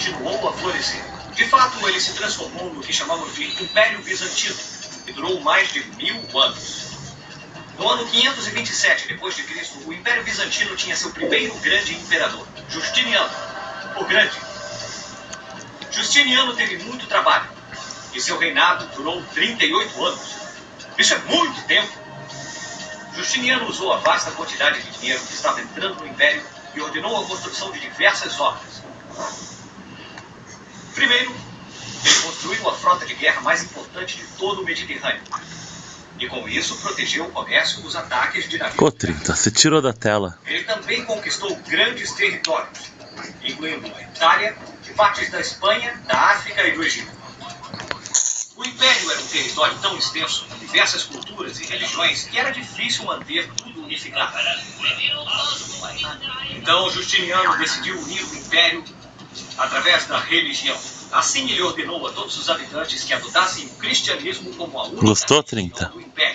continuou a florescer. De fato, ele se transformou no que chamamos de Império Bizantino, que durou mais de mil anos. No ano 527 d.C., o Império Bizantino tinha seu primeiro grande imperador, Justiniano, o Grande. Justiniano teve muito trabalho e seu reinado durou 38 anos. Isso é muito tempo. Justiniano usou a vasta quantidade de dinheiro que estava entrando no Império e ordenou a construção de diversas obras. Primeiro, ele construiu a frota de guerra mais importante de todo o Mediterrâneo. E com isso protegeu o comércio dos ataques de navios. Ficou 30, você tirou da tela. Ele também conquistou grandes territórios, incluindo a Itália partes da Espanha, da África e do Egito. O Império era um território tão extenso, com diversas culturas e religiões, que era difícil manter tudo unificado. Então Justiniano decidiu unir o Império através da religião. Assim ele ordenou a todos os habitantes que adotassem o cristianismo como a única Gostou, religião 30? do Império.